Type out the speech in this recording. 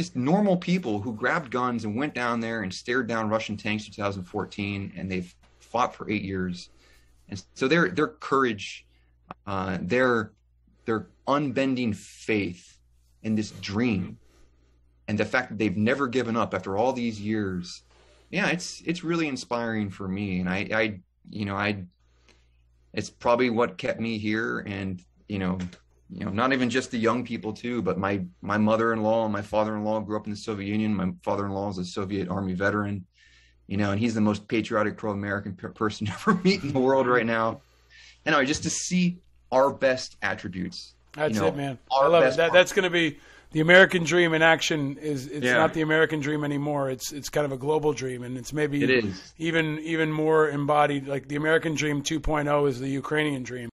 just normal people who grabbed guns and went down there and stared down Russian tanks in 2014, and they've fought for eight years. And so their their courage, uh, their their unbending faith in this dream, and the fact that they've never given up after all these years, yeah, it's it's really inspiring for me. And I, I you know, I it's probably what kept me here and you know you know not even just the young people too but my my mother-in-law and my father-in-law grew up in the soviet union my father-in-law is a soviet army veteran you know and he's the most patriotic pro-american person you ever meet in the world right now anyway just to see our best attributes that's you know, it man i love it that, that's going to be the American dream in action is it's Yeah. not the American dream anymore. It's it's kind of a global dream, and it's maybe It is. even even more embodied. Like the American dream 2.0 is the Ukrainian dream,